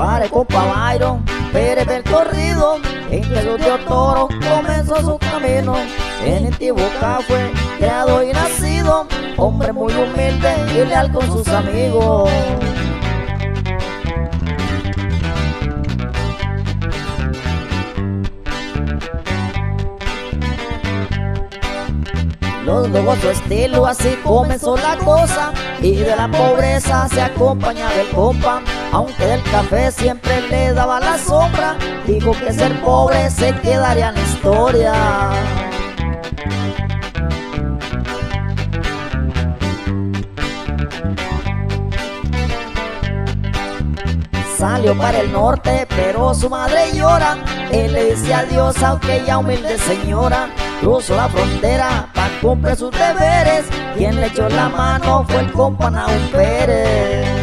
para el compa Byron Pérez del corrido En que dio toro comenzó su camino. En Intibucá fue creado y nacido Hombre muy humilde y leal con sus amigos. Luego su estilo, así comenzó la cosa Y de la pobreza se acompañaba el compa Aunque del café siempre le daba la sombra Dijo que ser pobre se quedaría en la historia. Salió para el norte, pero su madre llora. Él le dice adiós, aunque ya humilde señora. Cruzó la frontera para cumplir sus deberes. Quien le echó la mano fue el compa Pérez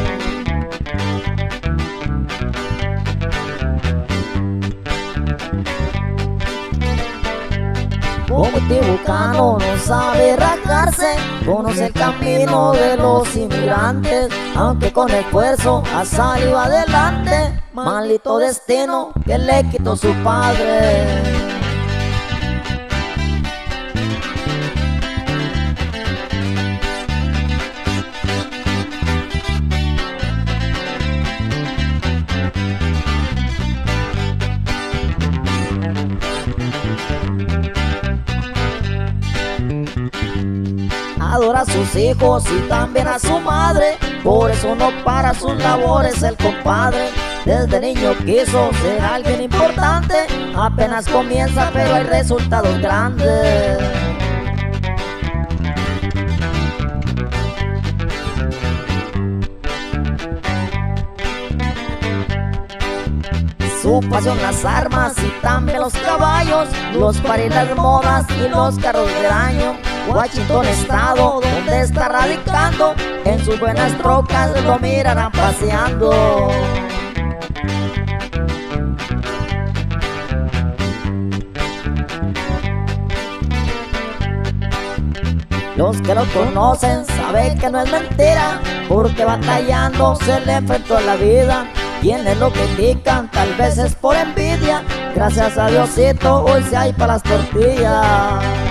Como tibucano no sabe rascarse. Conoce el camino de los inmigrantes. Aunque con esfuerzo ha salido adelante. Maldito destino que le quitó su padre adora a sus hijos y también a su madre. Por eso no para sus labores el compadre. Desde niño quiso ser alguien importante. Apenas comienza, pero hay resultados grandes. Su pasión las armas y también los caballos, los pares, las modas y los carros de año. Washington estado donde está radicando. En sus buenas trocas lo mirarán paseando. Los que lo conocen saben que no es mentira Porque batallando se le enfrentó la vida. Quienes lo critican tal vez es por envidia. Gracias a Diosito hoy se hay para las tortillas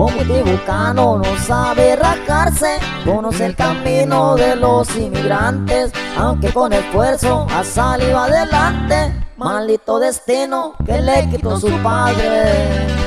Como tibucano no sabe rascarse, conoce el camino de los inmigrantes, aunque con esfuerzo ha salido adelante, maldito destino que le quitó su padre.